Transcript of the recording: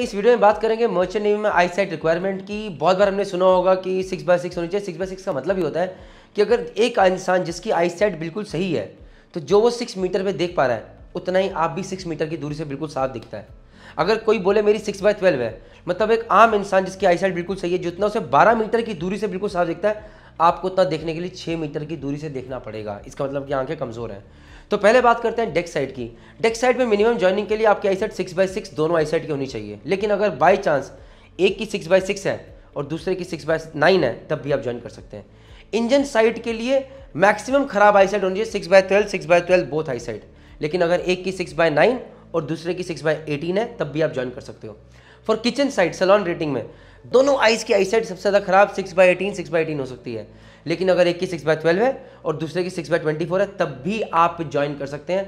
इस वीडियो में बात करेंगे मर्चेंट नेवी में आई साइट रिक्वायरमेंट की। बहुत बार हमने सुना होगा कि सिक्स बाय सिक्स होनी चाहिए। सिक्स बाय सिक्स का मतलब ही होता है कि अगर एक इंसान जिसकी आई साइट बिल्कुल सही है तो जो वो सिक्स मीटर पे देख पा रहा है, उतना ही आप भी सिक्स मीटर की दूरी से बिल्कुल साफ़ दिखता है। अगर कोई बोले, मेरी सिक्स बाय ट्वेल्व है मतलब एक आम इंसान जिसकी आई साइट बिल्कुल सही है, जितना उसे बारह मीटर की दूरी से बिल्कुल साफ़ दिखता है आपको उतना देखने के लिए छः मीटर की दूरी से देखना पड़ेगा। इसका मतलब कि आँखें कमज़ोर हैं। तो पहले बात करते हैं डेक साइड की। डेक साइड में मिनिमम ज्वाइनिंग के लिए आपकी आई साइड सिक्स बाई सिक्स दोनों आई साइड की होनी चाहिए। लेकिन अगर बाई चांस एक की सिक्स बाई सिक्स है और दूसरे की सिक्स बाई नाइन है, तब भी आप ज्वाइन कर सकते हैं। इंजन साइड के लिए मैक्सिमम खराब आई साइड होनी चाहिए। Six by twelve six by twelve both eyesight लेकिन अगर एक की सिक्स बाय नाइन और दूसरे की सिक्स बाय एटीन है, तब भी आप ज्वाइन कर सकते हो। For kitchen side saloon rating में। दोनों आइज़ की आई साइड सबसे ज़्यादा खराब six by eighteen six by eighteen हो सकती है। लेकिन अगर एक की सिक्स बाय ट्वेल्व है और दूसरे की सिक्स बाय ट्वेंटी फोर है, तब भी आप ज्वाइन कर सकते हैं।